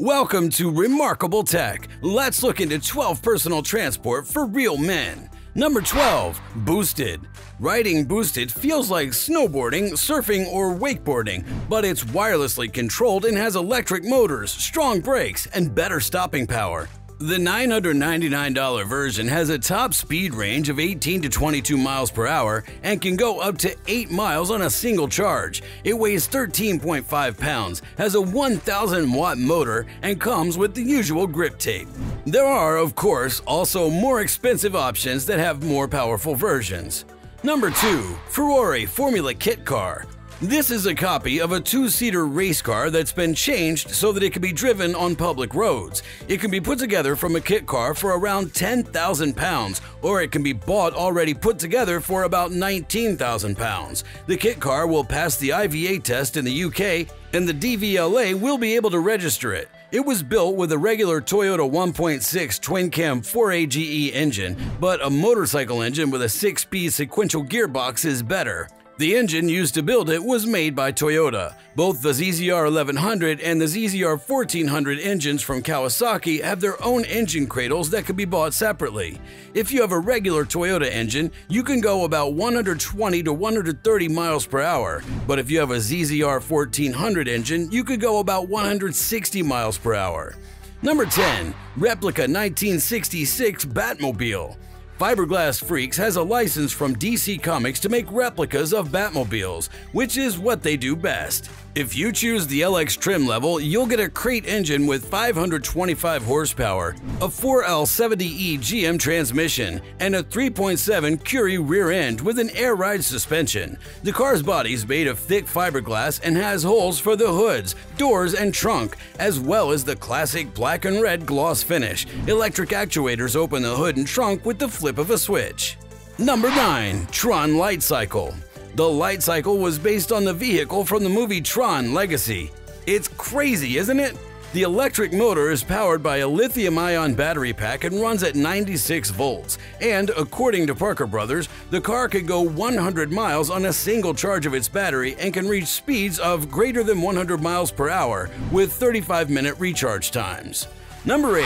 Welcome to Remarkable Tech. Let's look into 12 personal transport for real men. Number 12, Boosted. Riding Boosted feels like snowboarding, surfing, or wakeboarding, but it's wirelessly controlled and has electric motors, strong brakes, and better stopping power. The $999 version has a top speed range of 18 to 22 miles per hour and can go up to 8 miles on a single charge. It weighs 13.5 pounds, has a 1000 watt motor, and comes with the usual grip tape. There are, of course, also more expensive options that have more powerful versions. Number 2. Furore Formula Kit Car this is a copy of a two-seater race car that's been changed so that it can be driven on public roads. It can be put together from a kit car for around 10,000 pounds, or it can be bought already put together for about 19,000 pounds. The kit car will pass the IVA test in the UK, and the DVLA will be able to register it. It was built with a regular Toyota 1.6 twin-cam 4AGE engine, but a motorcycle engine with a 6-speed sequential gearbox is better. The engine used to build it was made by Toyota. Both the ZZR 1100 and the ZZR 1400 engines from Kawasaki have their own engine cradles that can be bought separately. If you have a regular Toyota engine, you can go about 120 to 130 miles per hour, but if you have a ZZR 1400 engine, you could go about 160 miles per hour. Number 10. Replica 1966 Batmobile Fiberglass Freaks has a license from DC Comics to make replicas of Batmobiles, which is what they do best. If you choose the LX trim level, you'll get a crate engine with 525 horsepower, a 4L70E GM transmission, and a 3.7 Currie rear end with an air ride suspension. The car's body is made of thick fiberglass and has holes for the hoods, doors, and trunk, as well as the classic black and red gloss finish. Electric actuators open the hood and trunk with the flip of a switch. Number 9. Tron Light Cycle the light cycle was based on the vehicle from the movie Tron Legacy. It's crazy, isn't it? The electric motor is powered by a lithium ion battery pack and runs at 96 volts. And according to Parker Brothers, the car could go 100 miles on a single charge of its battery and can reach speeds of greater than 100 miles per hour with 35 minute recharge times. Number 8.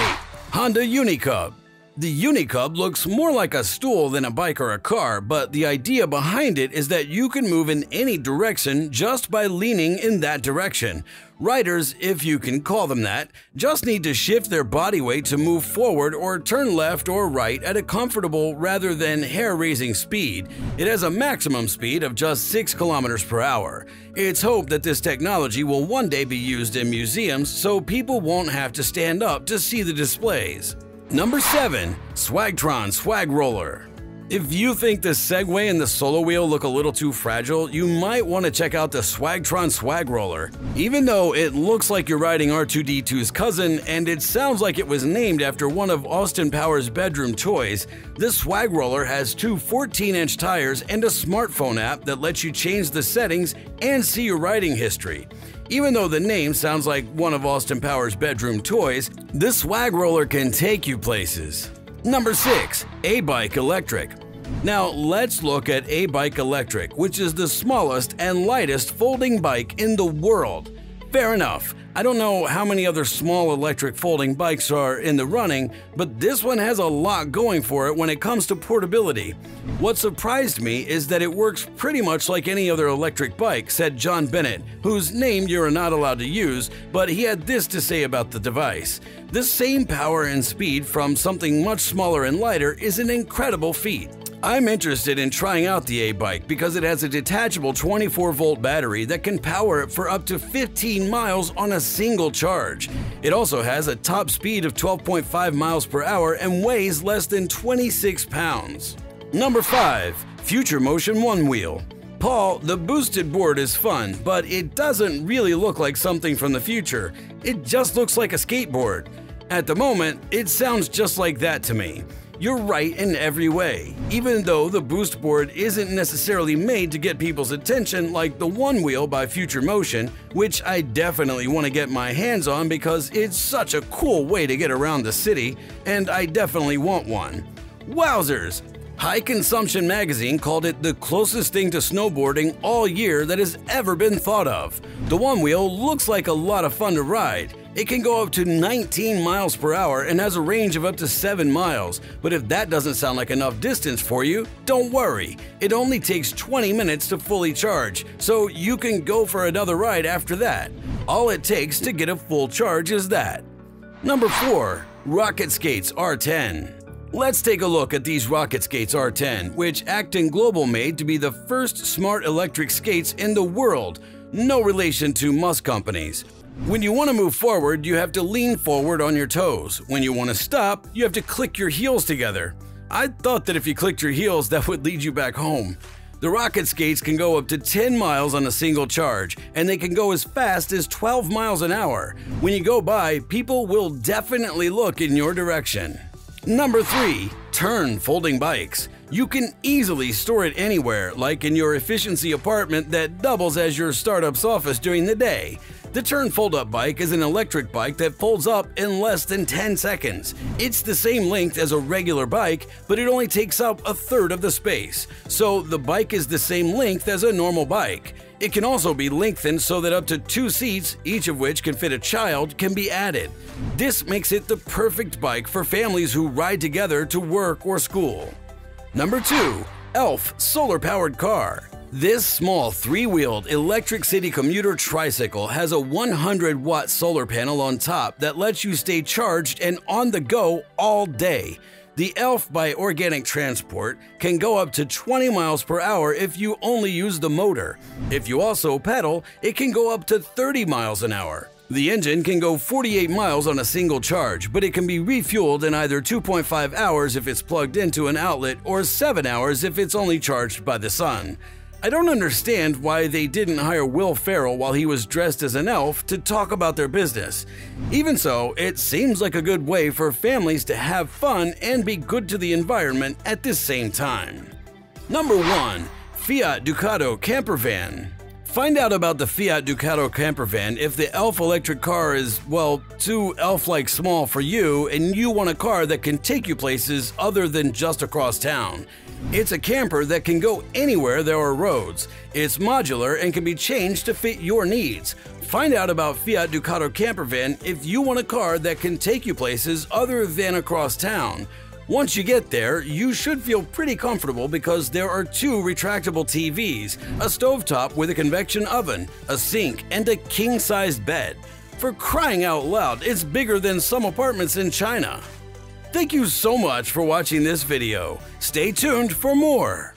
Honda Unicub the Unicub looks more like a stool than a bike or a car, but the idea behind it is that you can move in any direction just by leaning in that direction. Riders, if you can call them that, just need to shift their body weight to move forward or turn left or right at a comfortable rather than hair-raising speed. It has a maximum speed of just 6 kilometers per hour. It's hoped that this technology will one day be used in museums so people won't have to stand up to see the displays. Number 7. Swagtron Swag Roller if you think the Segway and the Solowheel look a little too fragile, you might want to check out the Swagtron Swag Roller. Even though it looks like you're riding R2-D2's cousin and it sounds like it was named after one of Austin Powers' bedroom toys, this Swag Roller has two 14-inch tires and a smartphone app that lets you change the settings and see your riding history. Even though the name sounds like one of Austin Powers' bedroom toys, this swag roller can take you places. Number 6. A-Bike Electric Now let's look at A-Bike Electric, which is the smallest and lightest folding bike in the world. Fair enough, I don't know how many other small electric folding bikes are in the running, but this one has a lot going for it when it comes to portability. What surprised me is that it works pretty much like any other electric bike, said John Bennett, whose name you're not allowed to use, but he had this to say about the device. The same power and speed from something much smaller and lighter is an incredible feat. I'm interested in trying out the A-Bike because it has a detachable 24-volt battery that can power it for up to 15 miles on a single charge. It also has a top speed of 12.5 miles per hour and weighs less than 26 pounds. Number 5. Future Motion One Wheel Paul, the boosted board is fun, but it doesn't really look like something from the future. It just looks like a skateboard. At the moment, it sounds just like that to me. You're right in every way, even though the boost board isn't necessarily made to get people's attention like the One Wheel by Future Motion, which I definitely want to get my hands on because it's such a cool way to get around the city, and I definitely want one. Wowzers! HiConsumption magazine called it the closest thing to snowboarding all year that has ever been thought of. The One Wheel looks like a lot of fun to ride, It can go up to 19 miles per hour and has a range of up to 7 miles. But if that doesn't sound like enough distance for you, don't worry. It only takes 20 minutes to fully charge, so you can go for another ride after that. All it takes to get a full charge is that. Number 4. Rocket Skates R10 Let's take a look at these Rocket Skates R10, which Acton Global made to be the first smart electric skates in the world, no relation to Musk companies. When you want to move forward, you have to lean forward on your toes. When you want to stop, you have to click your heels together. I thought that if you clicked your heels, that would lead you back home. The rocket skates can go up to 10 miles on a single charge, and they can go as fast as 12 miles an hour. When you go by, people will definitely look in your direction. Number 3. Tern Folding Bikes. You can easily store it anywhere, like in your efficiency apartment that doubles as your startup's office during the day. The Tern Fold Up bike is an electric bike that folds up in less than 10 seconds. It's the same length as a regular bike, but it only takes up a third of the space. So the bike is the same length as a normal bike. It can also be lengthened so that up to two seats, each of which can fit a child, can be added. This makes it the perfect bike for families who ride together to work or school. Number 2. ELF Solar Powered Car this small three-wheeled electric city commuter tricycle has a 100-watt solar panel on top that lets you stay charged and on the go all day. The ELF by Organic Transport can go up to 20 miles per hour if you only use the motor. If you also pedal, it can go up to 30 miles an hour. The engine can go 48 miles on a single charge, but it can be refueled in either 2.5 hours if it's plugged into an outlet or 7 hours if it's only charged by the sun. I don't understand why they didn't hire Will Ferrell while he was dressed as an elf to talk about their business. Even so, it seems like a good way for families to have fun and be good to the environment at the same time. Number 1. Fiat Ducato Camper Van Find out about the Fiat Ducato camper van if the Elf electric car is, well, too elf like small for you and you want a car that can take you places other than just across town. It's a camper that can go anywhere there are roads. It's modular and can be changed to fit your needs. Find out about Fiat Ducato camper van if you want a car that can take you places other than across town. Once you get there, you should feel pretty comfortable because there are two retractable TVs, a stovetop with a convection oven, a sink, and a king sized bed. For crying out loud, it's bigger than some apartments in China. Thank you so much for watching this video. Stay tuned for more.